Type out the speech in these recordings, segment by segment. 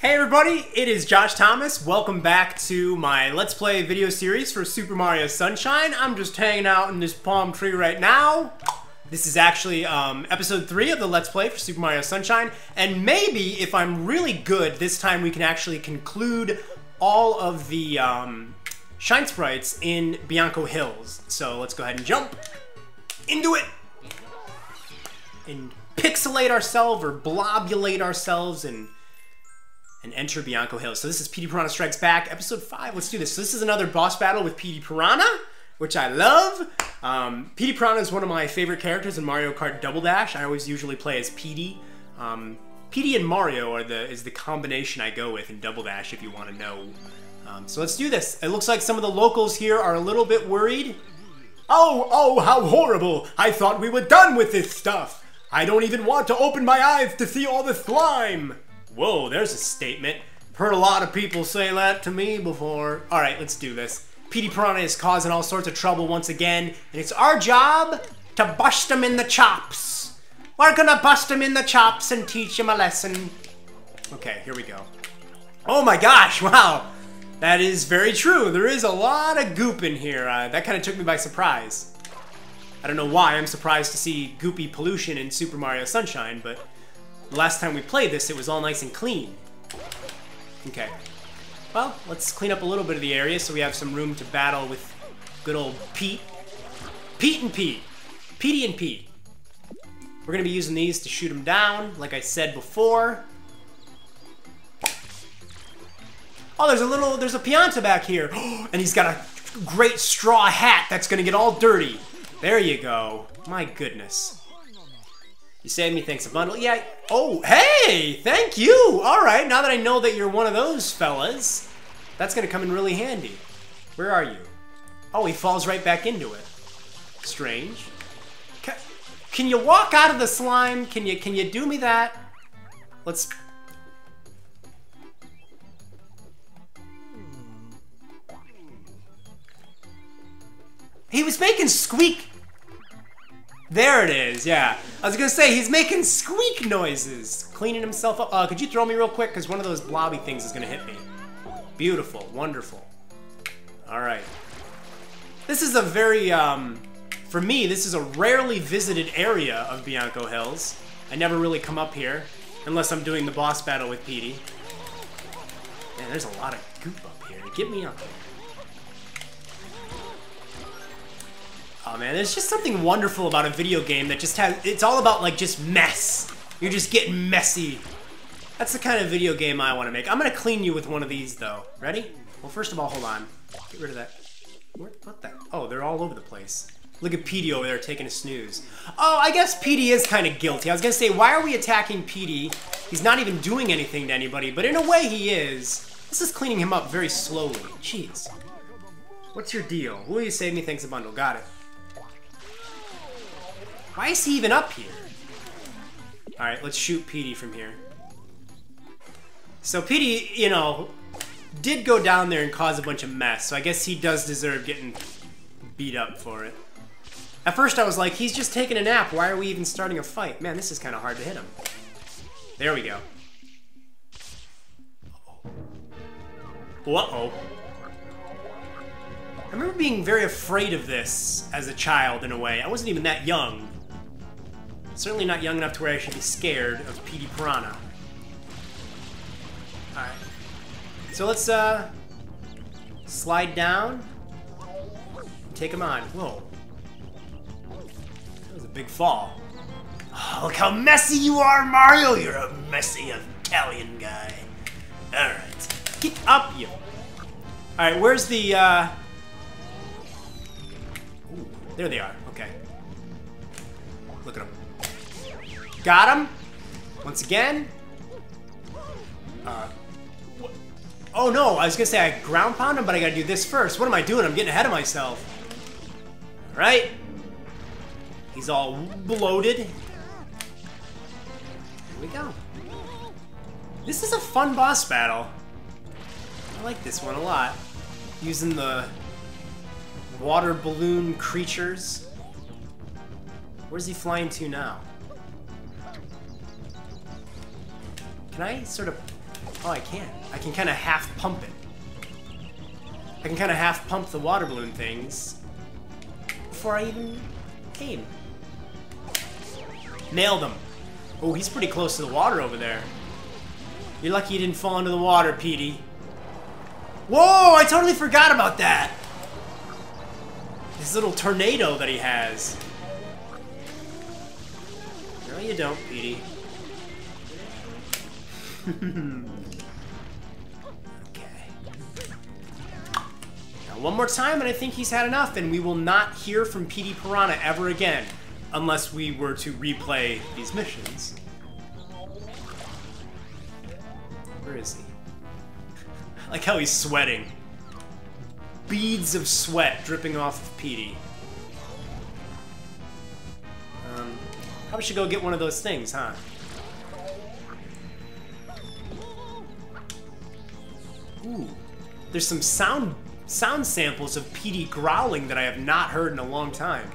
Hey everybody, it is Josh Thomas. Welcome back to my Let's Play video series for Super Mario Sunshine. I'm just hanging out in this palm tree right now. This is actually um, episode 3 of the Let's Play for Super Mario Sunshine, and maybe if I'm really good, this time we can actually conclude all of the um, Shine Sprites in Bianco Hills. So let's go ahead and jump into it! And pixelate ourselves or blobulate ourselves and and enter Bianco Hill. So this is Petey Piranha Strikes Back, episode 5. Let's do this. So this is another boss battle with Petey Piranha, which I love. Um, Petey Piranha is one of my favorite characters in Mario Kart Double Dash. I always usually play as Petey. Um, Petey and Mario are the is the combination I go with in Double Dash, if you want to know. Um, so let's do this. It looks like some of the locals here are a little bit worried. Oh, oh, how horrible! I thought we were done with this stuff! I don't even want to open my eyes to see all the slime! Whoa, there's a statement. I've heard a lot of people say that to me before. Alright, let's do this. Petey Piranha is causing all sorts of trouble once again, and it's our job to bust him in the chops. We're gonna bust him in the chops and teach him a lesson. Okay, here we go. Oh my gosh, wow! That is very true. There is a lot of goop in here. Uh, that kind of took me by surprise. I don't know why I'm surprised to see goopy pollution in Super Mario Sunshine, but last time we played this, it was all nice and clean. Okay. Well, let's clean up a little bit of the area so we have some room to battle with good old Pete. Pete and Pete. Petey and Pete. We're going to be using these to shoot him down, like I said before. Oh, there's a little, there's a Pianta back here. and he's got a great straw hat that's going to get all dirty. There you go. My goodness. You saved me, thanks a bundle. Yeah. Oh, hey! Thank you! Alright, now that I know that you're one of those fellas, that's gonna come in really handy. Where are you? Oh, he falls right back into it. Strange. Can, can you walk out of the slime? Can you, can you do me that? Let's... He was making squeak there it is, yeah. I was gonna say, he's making squeak noises. Cleaning himself up. Uh, could you throw me real quick? Because one of those blobby things is gonna hit me. Beautiful, wonderful. All right. This is a very, um, for me, this is a rarely visited area of Bianco Hills. I never really come up here, unless I'm doing the boss battle with Petey. Man, there's a lot of goop up here. Get me up here. Oh man, there's just something wonderful about a video game that just has, it's all about like just mess. You're just getting messy. That's the kind of video game I want to make. I'm going to clean you with one of these though. Ready? Well, first of all, hold on. Get rid of that. What, what the? Oh, they're all over the place. Look at Petey over there taking a snooze. Oh, I guess Petey is kind of guilty. I was going to say, why are we attacking Petey? He's not even doing anything to anybody, but in a way he is. This is cleaning him up very slowly. Jeez. What's your deal? Will you save me? Thanks a bundle. Got it. Why is he even up here? Alright, let's shoot Petey from here. So Petey, you know, did go down there and cause a bunch of mess, so I guess he does deserve getting beat up for it. At first I was like, he's just taking a nap, why are we even starting a fight? Man, this is kind of hard to hit him. There we go. Uh-oh. I remember being very afraid of this as a child, in a way. I wasn't even that young. Certainly not young enough to where I should be scared of Petey Piranha. Alright. So let's, uh... Slide down. take him on. Whoa. That was a big fall. Oh, look how messy you are, Mario! You're a messy Italian guy. Alright. Get up, you. Alright, where's the, uh... Ooh, there they are. Okay. Look at them. Got him. Once again. Uh, oh no, I was gonna say I ground pound him, but I gotta do this first. What am I doing? I'm getting ahead of myself. Right? He's all bloated. Here we go. This is a fun boss battle. I like this one a lot. Using the water balloon creatures. Where's he flying to now? Can I sort of Oh, I can. I can kind of half pump it. I can kind of half pump the water balloon things before I even aim. Nailed him. Oh, he's pretty close to the water over there. You're lucky you didn't fall into the water, Petey. Whoa, I totally forgot about that. This little tornado that he has. No, you don't, Petey. One more time, and I think he's had enough, and we will not hear from Petey Piranha ever again, unless we were to replay these missions. Where is he? Like how he's sweating. Beads of sweat dripping off of Petey. Um, probably should go get one of those things, huh? Ooh. There's some sound sound samples of Petey growling that I have not heard in a long time.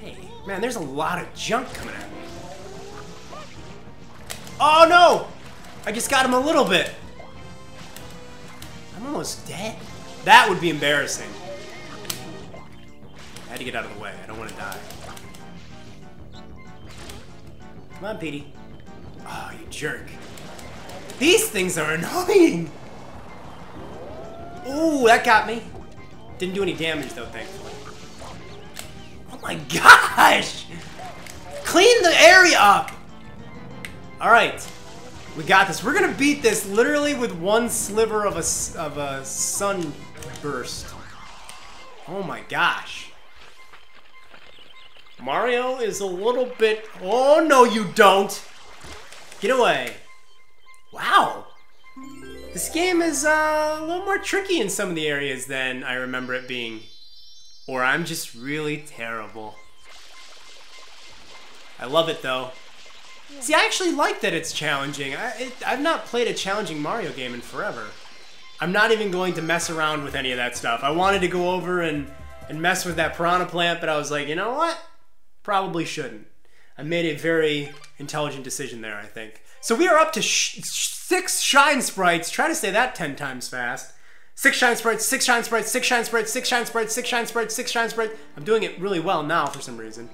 Hey, man, there's a lot of junk coming at me. Oh no! I just got him a little bit. I'm almost dead. That would be embarrassing. I had to get out of the way. I don't want to die. Come on, Petey. Oh, you jerk. These things are annoying! Ooh, that got me. Didn't do any damage though, thankfully. Oh my gosh! Clean the area up! Alright. We got this. We're gonna beat this literally with one sliver of a, of a sunburst. Oh my gosh. Mario is a little bit... Oh, no, you don't! Get away. Wow. This game is uh, a little more tricky in some of the areas than I remember it being. Or I'm just really terrible. I love it though. See, I actually like that it's challenging. I, it, I've not played a challenging Mario game in forever. I'm not even going to mess around with any of that stuff. I wanted to go over and, and mess with that piranha plant, but I was like, you know what? Probably shouldn't. I made a very intelligent decision there, I think. So we are up to sh six shine sprites. Try to say that ten times fast. Six shine sprites, six shine sprites, six shine sprites, six shine sprites, six shine sprites, six shine sprites. I'm doing it really well now for some reason.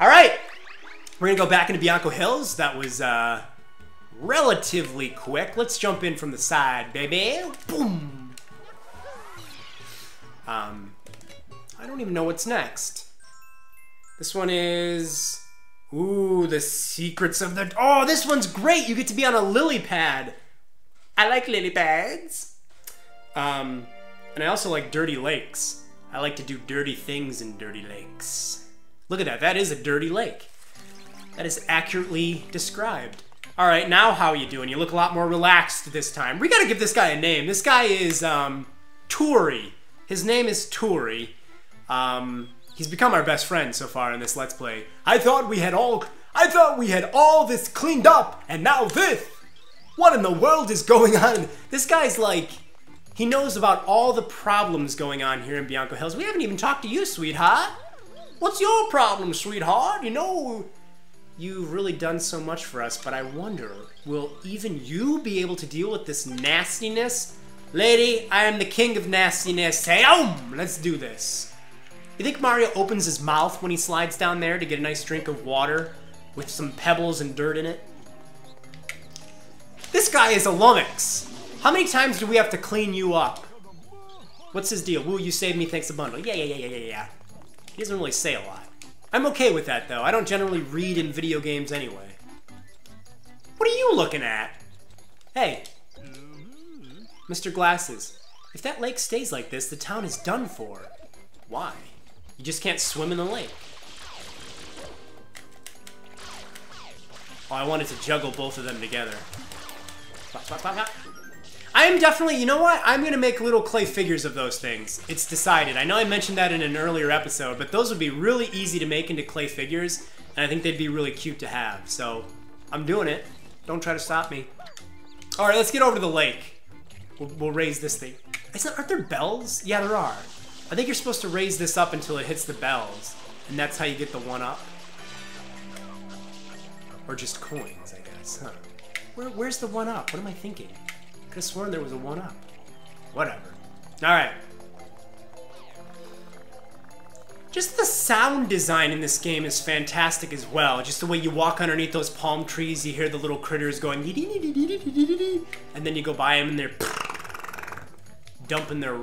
All right, we're gonna go back into Bianco Hills. That was uh, relatively quick. Let's jump in from the side, baby. Boom. Um, I don't even know what's next. This one is Ooh, the secrets of the... Oh, this one's great! You get to be on a lily pad. I like lily pads. Um, and I also like dirty lakes. I like to do dirty things in dirty lakes. Look at that, that is a dirty lake. That is accurately described. All right, now how are you doing? You look a lot more relaxed this time. We gotta give this guy a name. This guy is, um, Turi. His name is Turi. Um, He's become our best friend so far in this Let's Play. I thought we had all- I thought we had all this cleaned up, and now this! What in the world is going on? This guy's like, he knows about all the problems going on here in Bianco Hills. We haven't even talked to you, sweetheart. What's your problem, sweetheart? You know, you've really done so much for us, but I wonder, will even you be able to deal with this nastiness? Lady, I am the king of nastiness. Hey, um, let's do this. You think Mario opens his mouth when he slides down there to get a nice drink of water with some pebbles and dirt in it? This guy is a lummox. How many times do we have to clean you up? What's his deal? Will you save me thanks a bundle? Yeah, yeah, yeah, yeah, yeah, yeah. He doesn't really say a lot. I'm okay with that, though. I don't generally read in video games anyway. What are you looking at? Hey. Mr. Glasses. If that lake stays like this, the town is done for. Why? You just can't swim in the lake. Oh, I wanted to juggle both of them together. I am definitely, you know what? I'm going to make little clay figures of those things. It's decided. I know I mentioned that in an earlier episode, but those would be really easy to make into clay figures, and I think they'd be really cute to have. So, I'm doing it. Don't try to stop me. All right, let's get over to the lake. We'll, we'll raise this thing. Isn't, aren't there bells? Yeah, there are. I think you're supposed to raise this up until it hits the bells, and that's how you get the one up. Or just coins, I guess, huh? Where, where's the one up? What am I thinking? Could have sworn there was a one up. Whatever. Alright. Just the sound design in this game is fantastic as well. Just the way you walk underneath those palm trees, you hear the little critters going, and then you go by them and they're dumping their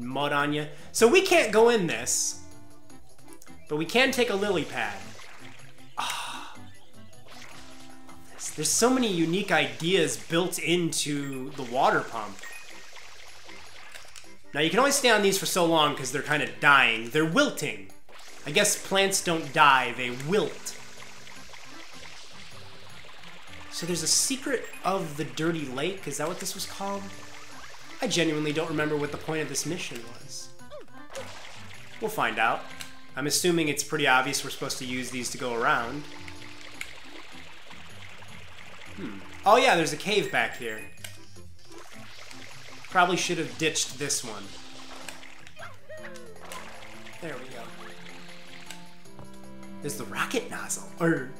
mud on you. So we can't go in this, but we can take a lily pad. Oh, There's so many unique ideas built into the water pump. Now you can only stay on these for so long because they're kind of dying. They're wilting. I guess plants don't die, they wilt. So there's a secret of the dirty lake, is that what this was called? I genuinely don't remember what the point of this mission was. We'll find out. I'm assuming it's pretty obvious we're supposed to use these to go around. Hmm. Oh yeah, there's a cave back here. Probably should have ditched this one. There we go. There's the rocket nozzle. Or,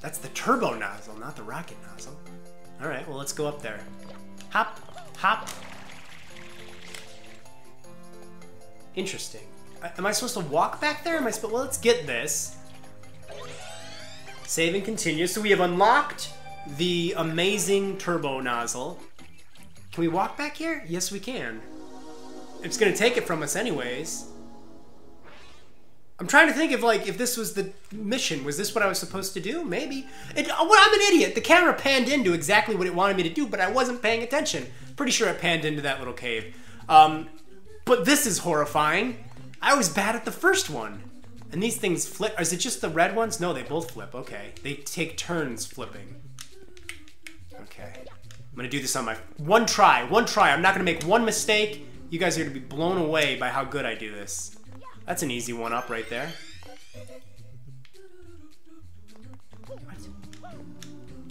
that's the turbo nozzle, not the rocket nozzle. Alright, well let's go up there. Hop, hop. Interesting. Am I supposed to walk back there? Am I supposed? Well, let's get this. Save and continue. So we have unlocked the amazing turbo nozzle. Can we walk back here? Yes, we can. It's gonna take it from us anyways. I'm trying to think of like if this was the mission. Was this what I was supposed to do? Maybe. It, well, I'm an idiot. The camera panned into exactly what it wanted me to do, but I wasn't paying attention. Pretty sure it panned into that little cave. Um, but this is horrifying. I was bad at the first one. And these things flip. Is it just the red ones? No, they both flip. Okay. They take turns flipping. Okay. I'm gonna do this on my one try. One try. I'm not gonna make one mistake. You guys are gonna be blown away by how good I do this. That's an easy one up right there.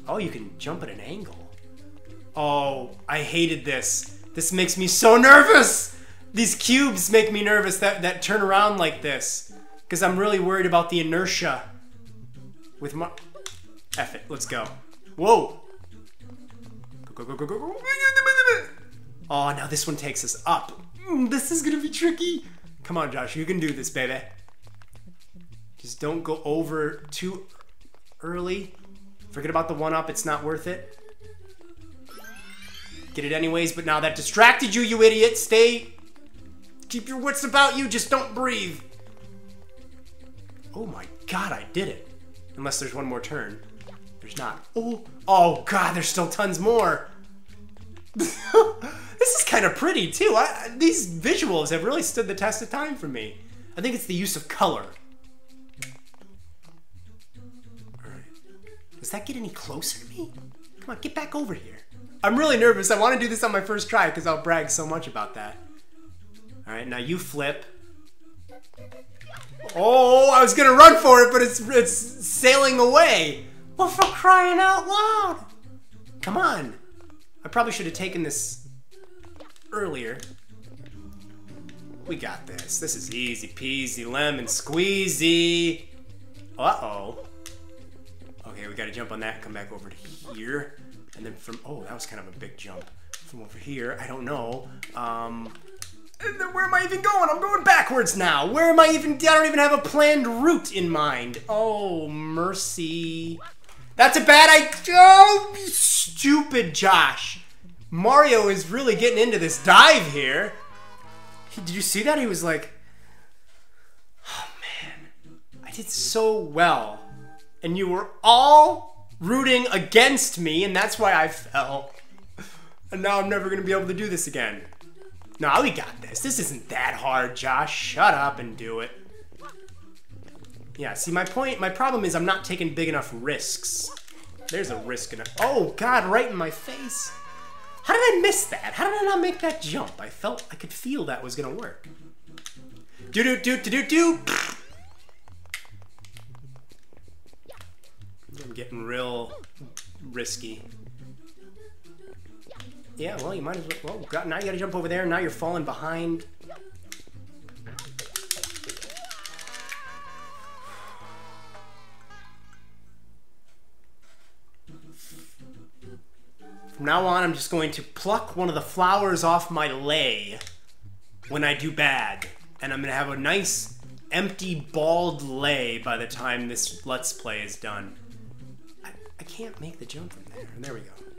Oh, you can jump at an angle. Oh, I hated this. This makes me so nervous! These cubes make me nervous that, that turn around like this. Because I'm really worried about the inertia. With my... F it, let's go. Whoa! Go, go, go. Oh, now this one takes us up. Mm, this is gonna be tricky. Come on, Josh, you can do this, baby. Just don't go over too early. Forget about the one up, it's not worth it. Get it anyways, but now that distracted you, you idiot. Stay. Keep your wits about you, just don't breathe. Oh my god, I did it. Unless there's one more turn. There's not. Oh, oh god, there's still tons more. this is kind of pretty too. I, these visuals have really stood the test of time for me. I think it's the use of color. Alright. Does that get any closer to me? Come on, get back over here. I'm really nervous. I want to do this on my first try because I'll brag so much about that. Alright, now you flip. Oh, I was gonna run for it, but it's it's sailing away. Well, for crying out loud! Come on. I probably should have taken this earlier. We got this. This is easy peasy lemon squeezy. Uh-oh. Okay, we gotta jump on that come back over to here. And then from, oh, that was kind of a big jump. From over here, I don't know. Um, where am I even going? I'm going backwards now. Where am I even, I don't even have a planned route in mind. Oh, mercy. That's a bad idea. Oh, stupid Josh. Mario is really getting into this dive here. Did you see that? He was like, oh man, I did so well. And you were all rooting against me, and that's why I fell. And now I'm never gonna be able to do this again. No, we got this. This isn't that hard, Josh. Shut up and do it. Yeah, see, my point, my problem is I'm not taking big enough risks. There's a risk in it. Oh, God, right in my face. How did I miss that? How did I not make that jump? I felt, I could feel that was gonna work. Do do do do do do. I'm getting real risky. Yeah, well, you might as well. Well, now you gotta jump over there. Now you're falling behind. From now on, I'm just going to pluck one of the flowers off my lei when I do bad. And I'm to have a nice, empty, bald lei by the time this Let's Play is done. I, I can't make the jump from there. There we go.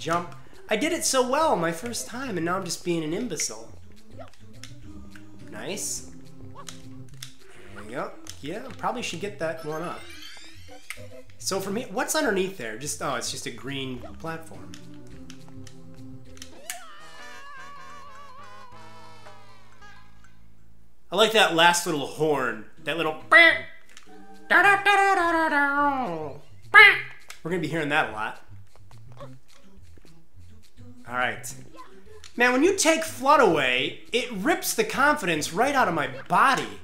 Jump. I did it so well my first time, and now I'm just being an imbecile. Nice. There we go. Yeah, probably should get that one up. So for me, what's underneath there? Just, oh, it's just a green platform. I like that last little horn. That little... We're gonna be hearing that a lot. Alright. Man, when you take FLUDD away, it rips the confidence right out of my body.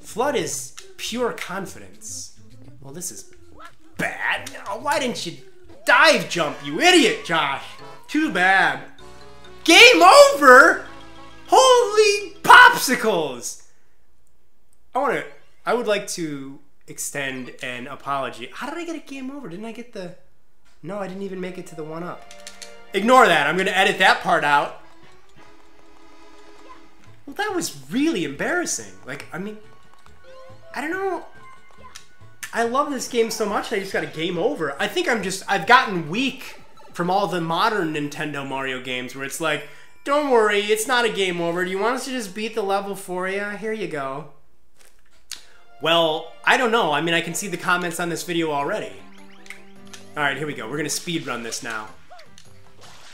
FLUDD is pure confidence. Well, this is bad. Oh, why didn't you dive jump, you idiot, Josh? Too bad. Game over? Holy popsicles! I want to. I would like to extend an apology. How did I get a game over? Didn't I get the? No, I didn't even make it to the one up. Ignore that. I'm going to edit that part out. Well, that was really embarrassing. Like, I mean, I don't know. I love this game so much I just got a game over. I think I'm just, I've gotten weak from all the modern Nintendo Mario games where it's like, don't worry, it's not a game over. Do you want us to just beat the level for you? Here you go. Well, I don't know. I mean, I can see the comments on this video already. Alright, here we go. We're gonna speed run this now.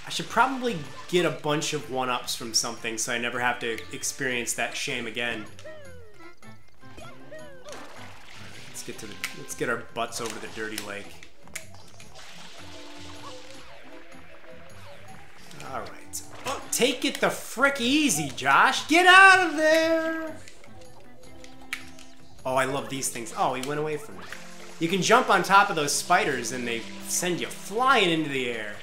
I should probably get a bunch of one-ups from something so I never have to experience that shame again. Let's get to the let's get our butts over the dirty lake. Alright. Oh, take it the frick easy, Josh. Get out of there! Oh, I love these things. Oh, he went away from me. You can jump on top of those spiders and they send you flying into the air.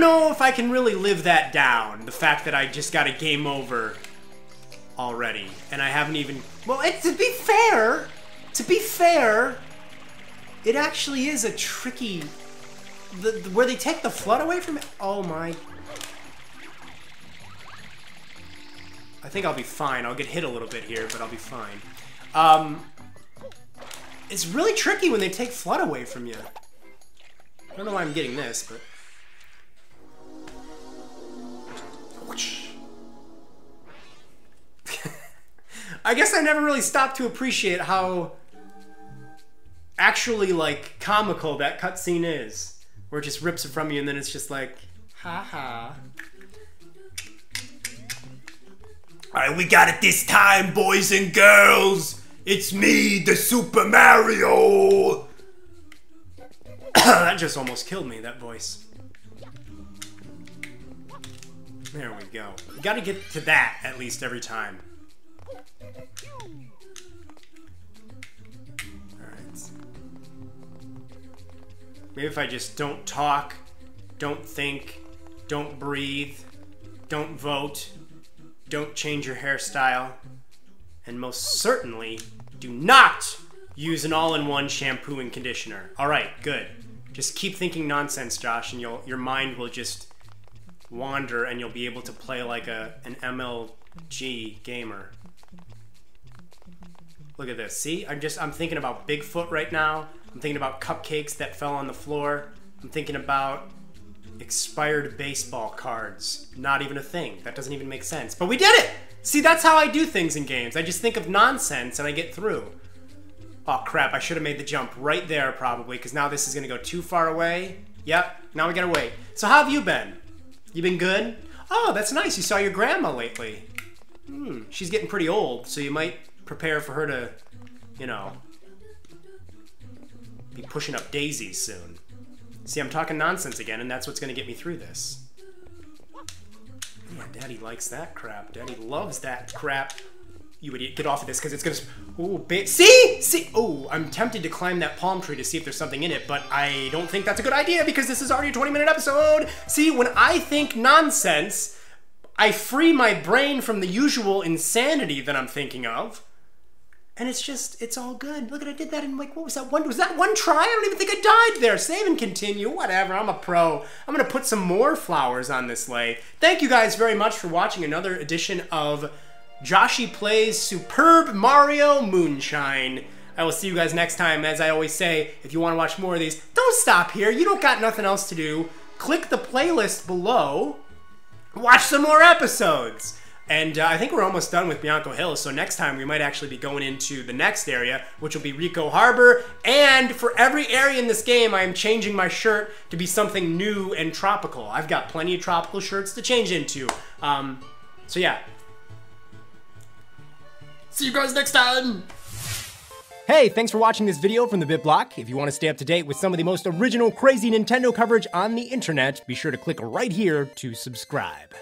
Don't know if I can really live that down, the fact that I just got a game over already, and I haven't even... Well, it, to be fair, to be fair, it actually is a tricky... The, the, where they take the FLUDD away from it? Oh my... I think I'll be fine. I'll get hit a little bit here, but I'll be fine. Um, it's really tricky when they take FLUDD away from you. I don't know why I'm getting this, but... I guess I never really stopped to appreciate how actually like comical that cutscene is, where it just rips it from you and then it's just like, ha ha. Alright, we got it this time, boys and girls! It's me, the Super Mario! that just almost killed me, that voice. There we go. You gotta get to that at least every time. Alright. Maybe if I just don't talk, don't think, don't breathe, don't vote, don't change your hairstyle, and most certainly do not use an all-in-one shampoo and conditioner. All right, good. Just keep thinking nonsense, Josh, and your mind will just wander and you'll be able to play like a an MLG gamer. Look at this. See? I'm just I'm thinking about Bigfoot right now. I'm thinking about cupcakes that fell on the floor. I'm thinking about expired baseball cards. Not even a thing. That doesn't even make sense. But we did it! See, that's how I do things in games. I just think of nonsense and I get through. Oh crap, I should have made the jump right there probably, because now this is going to go too far away. Yep, now we gotta wait. So how have you been? You been good? Oh, that's nice. You saw your grandma lately. Hmm, she's getting pretty old, so you might prepare for her to, you know, be pushing up daisies soon. See, I'm talking nonsense again, and that's what's going to get me through this. Yeah, Daddy likes that crap. Daddy loves that crap. You idiot, get off of this because it's gonna. Oh, ba- see, see. Oh, I'm tempted to climb that palm tree to see if there's something in it, but I don't think that's a good idea because this is already a 20 minute episode. See, when I think nonsense, I free my brain from the usual insanity that I'm thinking of, and it's just it's all good. Look at I did that in like what was that one was that one try? I don't even think I died there. Save and continue. Whatever. I'm a pro. I'm gonna put some more flowers on this lei. Thank you guys very much for watching another edition of Joshy Plays Superb Mario Moonshine. I will see you guys next time. As I always say, if you want to watch more of these, don't stop here. You don't got nothing else to do. Click the playlist below. Watch some more episodes. And uh, I think we're almost done with Bianco Hills, so next time we might actually be going into the next area, which will be Ricco Harbor. And for every area in this game, I am changing my shirt to be something new and tropical. I've got plenty of tropical shirts to change into. Um, so yeah. See you guys next time! Hey, thanks for watching this video from the BitBlock. If you want to stay up to date with some of the most original crazy Nintendo coverage on the internet, be sure to click right here to subscribe.